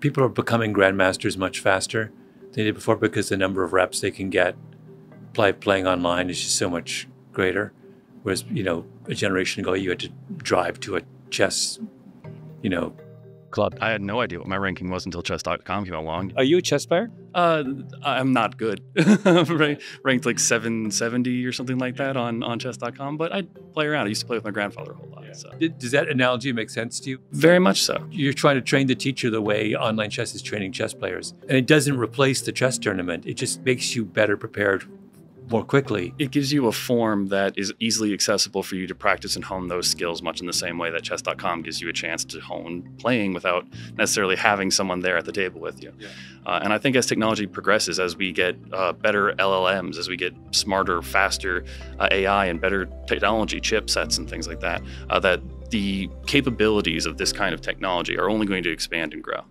people are becoming grandmasters much faster than they did before because the number of reps they can get play, playing online is just so much greater. Whereas, you know, a generation ago, you had to drive to a chess, you know, club. I had no idea what my ranking was until chess.com came along. Are you a chess player? Uh, I'm not good. Ranked like 770 or something like that on, on chess.com, but I'd play around. I used to play with my grandfather a whole lot. So. Does that analogy make sense to you? Very much so. You're trying to train the teacher the way online chess is training chess players. And it doesn't replace the chess tournament, it just makes you better prepared more quickly. It gives you a form that is easily accessible for you to practice and hone those skills, much in the same way that chess.com gives you a chance to hone playing without necessarily having someone there at the table with you. Yeah. Uh, and I think as technology progresses, as we get uh, better LLMs, as we get smarter, faster uh, AI and better technology chipsets and things like that, uh, that the capabilities of this kind of technology are only going to expand and grow.